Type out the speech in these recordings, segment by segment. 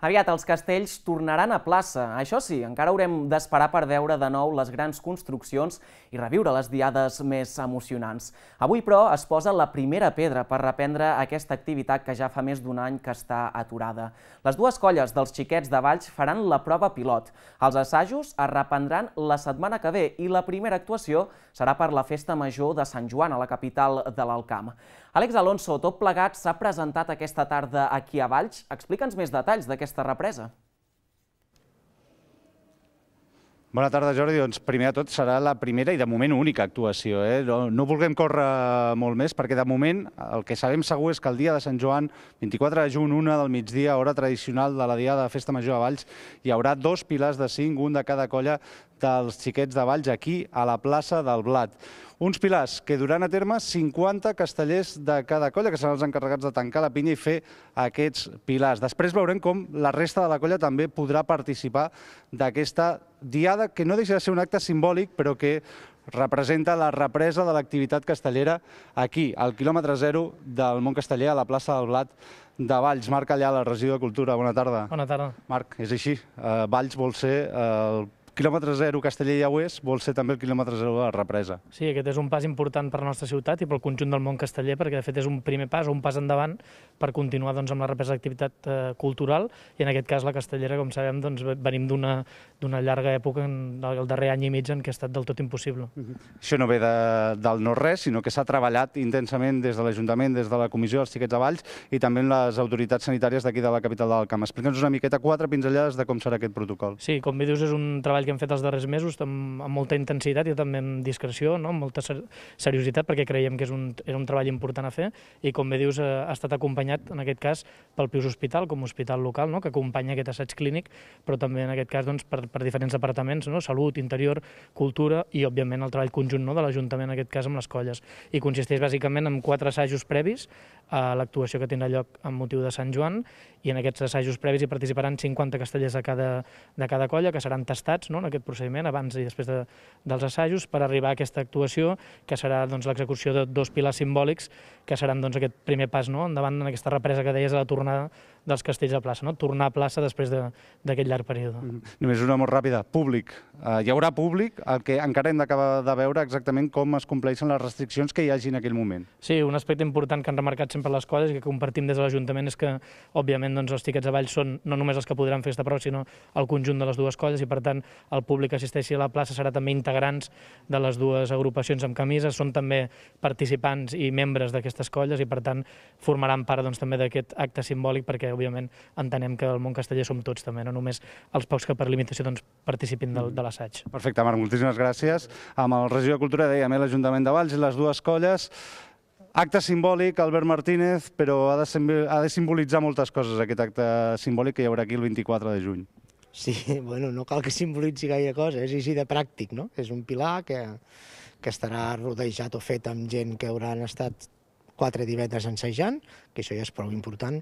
Aviat els castells tornaran a plaça. Això sí, encara haurem d'esperar per veure de nou les grans construccions i reviure les diades més emocionants. Avui, però, es posa la primera pedra per reprendre aquesta activitat que ja fa més d'un any que està aturada. Les dues colles dels xiquets de Valls faran la prova pilot. Els assajos es reprendran la setmana que ve i la primera actuació serà per la Festa Major de Sant Joan, a la capital de l'Alcamp. Àlex Alonso, tot plegat, s'ha presentat aquesta tarda aquí a Valls. Explica'ns més detalls d'aquesta represa. Bona tarda, Jordi. Doncs primer de tot serà la primera i de moment única actuació. Eh? No, no vulguem córrer molt més perquè de moment el que sabem segur és que el dia de Sant Joan, 24 de juny, una del migdia, hora tradicional de la Diada de Festa Major a Valls, hi haurà dos pilars de cinc, un de cada colla dels xiquets de Valls aquí a la plaça del Blat. Uns pilars que duran a terme 50 castellers de cada colla, que seran els encarregats de tancar la pinya i fer aquests pilars. Després veurem com la resta de la colla també podrà participar d'aquesta diada, que no deixa de ser un acte simbòlic, però que representa la represa de l'activitat castellera aquí, al quilòmetre zero del món casteller, a la plaça del Blat de Valls. Marc Allà, la regió de Cultura, bona tarda. Bona tarda. Marc, és així, uh, Valls vol ser uh, el quilòmetre zero Casteller i Aués vol ser també el quilòmetre zero de la represa. Sí, aquest és un pas important per la nostra ciutat i pel conjunt del món casteller, perquè de fet és un primer pas o un pas endavant per continuar doncs, amb la represa d'activitat eh, cultural i en aquest cas la castellera, com sabem, doncs, venim d'una llarga època, en el darrer any i mig, en què ha estat del tot impossible. Uh -huh. Això no ve de, del no-res, sinó que s'ha treballat intensament des de l'Ajuntament, des de la Comissió dels Xiquets de Valls i també en les autoritats sanitàries d'aquí de la capital del Camp. Explica'ns una miqueta, quatre pinzellades de com serà aquest protocol. Sí, com bé dius, és un treball que hem fet els darrers mesos amb, amb molta intensitat i també amb discreció, no? amb molta seriositat, perquè creiem que és un, era un treball important a fer i, com bé dius, eh, ha estat acompanyat, en aquest cas, pel Pius Hospital, com a hospital local, no? que acompanya aquest assaig clínic, però també, en aquest cas, doncs, per, per diferents departaments, no? salut, interior, cultura i, òbviament, el treball conjunt no? de l'Ajuntament, en aquest cas, amb les colles. I consisteix, bàsicament, en quatre assajos previs a l'actuació que tindrà lloc amb motiu de Sant Joan i en aquests assajos previs hi participaran 50 castellers de cada, de cada colla que seran tastats no, en aquest procediment abans i després de, dels assajos per arribar a aquesta actuació que serà doncs, l'execució de dos pilars simbòlics que seran doncs, aquest primer pas no, endavant en aquesta represa que deies a la tornada dels castells a plaça, no? tornar a plaça després d'aquest de, llarg període. Mm -hmm. Només una molt ràpida. Públic. Uh, hi haurà públic, el que encara hem d'acabar de veure exactament com es compleixen les restriccions que hi hagi en aquell moment. Sí, un aspecte important que han remarcat sempre les coses i que compartim des de l'Ajuntament és que, òbviament, doncs, els tiquets a Valls són no només els que podran fer aquesta prova, sinó el conjunt de les dues colles i, per tant, el públic que assisteixi a la plaça serà també integrants de les dues agrupacions amb camises, són també participants i membres d'aquestes colles i, per tant, formaran part doncs, també d'aquest acte simbòlic perquè òbviament, entenem que el món casteller som tots també, no només els pocs que per limitació doncs, participin del, de l'assaig. Perfecte, Marc, moltíssimes gràcies. Amb el regidor de Cultura dèiem, eh, l'Ajuntament de Valls i les dues colles, acte simbòlic, Albert Martínez, però ha de, ha de simbolitzar moltes coses, aquest acte simbòlic que hi haurà aquí el 24 de juny. Sí, bueno, no cal que simbolitzi gaire cosa, és així de pràctic, no? És un pilar que, que estarà rodejat o fet amb gent que hauran estat quatre divendres ensejant, que això ja és prou important,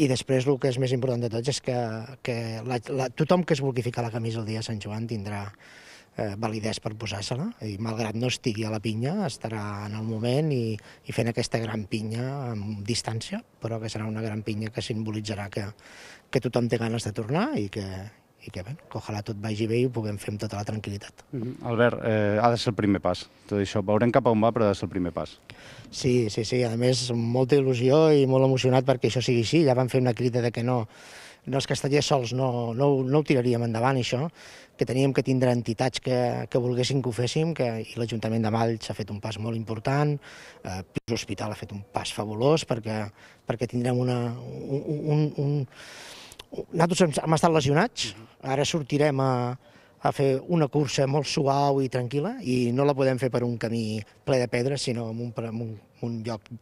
i després el que és més important de tots és que, que la, la, tothom que es vulgui ficar la camisa el dia de Sant Joan tindrà eh, validesa per posar-se-la i malgrat no estigui a la pinya estarà en el moment i, i fent aquesta gran pinya amb distància però que serà una gran pinya que simbolitzarà que, que tothom té ganes de tornar i que, i que, bé, que ojalà tot vagi bé i ho puguem fer amb tota la tranquil·litat. Mm -hmm. Albert, eh, ha de ser el primer pas, tot això. Veurem cap a on va, però ha de ser el primer pas. Sí, sí, sí. A més, molta il·lusió i molt emocionat perquè això sigui així. Ja vam fer una crida de que no, no els castellers sols no, no, no ho tiraríem endavant, això, que teníem que tindre entitats que, que volguessin que ho féssim, que, i l'Ajuntament de Valls ha fet un pas molt important, eh, l'Hospital ha fet un pas fabulós perquè, perquè tindrem una, un, un, un nosaltres hem estat lesionats, ara sortirem a, a fer una cursa molt suau i tranquil·la i no la podem fer per un camí ple de pedres, sinó en un, en un, un lloc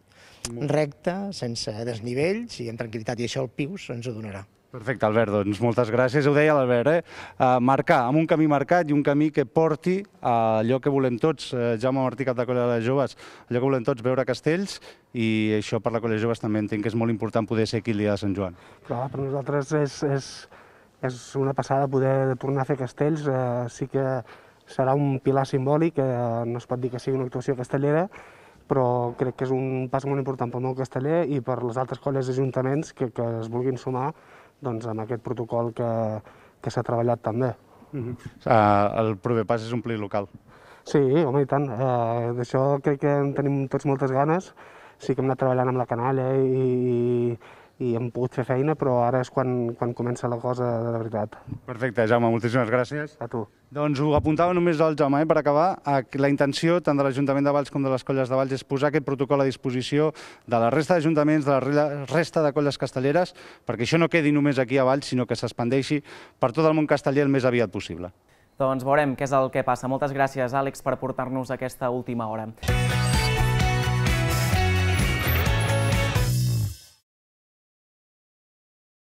recte, sense desnivells i amb tranquil·litat, i això el Pius ens ho donarà. Perfecte, Albert, doncs moltes gràcies. Ho deia l'Albert, eh? Uh, marcar, amb un camí marcat i un camí que porti a allò que volem tots, uh, Jaume Martí, cap de Colla de les Joves, allò que volem tots, veure castells, i això per la Colla de Joves també entenc que és molt important poder ser aquí el dia de Sant Joan. Clar, per nosaltres és, és, és una passada poder tornar a fer castells. Uh, sí que serà un pilar simbòlic, uh, no es pot dir que sigui una actuació castellera, però crec que és un pas molt important pel món casteller i per les altres colles d'ajuntaments que, que es vulguin sumar doncs, amb aquest protocol que, que s'ha treballat també. Uh -huh. uh, el proper pas és omplir local. Sí, home, i tant. Uh, D'això crec que en tenim tots moltes ganes. Sí que hem anat treballant amb la canalla i, i hem pogut fer feina, però ara és quan, quan comença la cosa de veritat. Perfecte, Jaume, moltíssimes gràcies. A tu. Doncs ho apuntava només el Jaume, eh, per acabar. La intenció tant de l'Ajuntament de Valls com de les colles de Valls és posar aquest protocol a disposició de la resta d'ajuntaments, de la resta de colles castelleres, perquè això no quedi només aquí a Valls, sinó que s'expandeixi per tot el món casteller el més aviat possible. Doncs veurem què és el que passa. Moltes gràcies, Àlex, per portar-nos aquesta última hora.